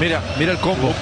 Mira, mira el combo. Un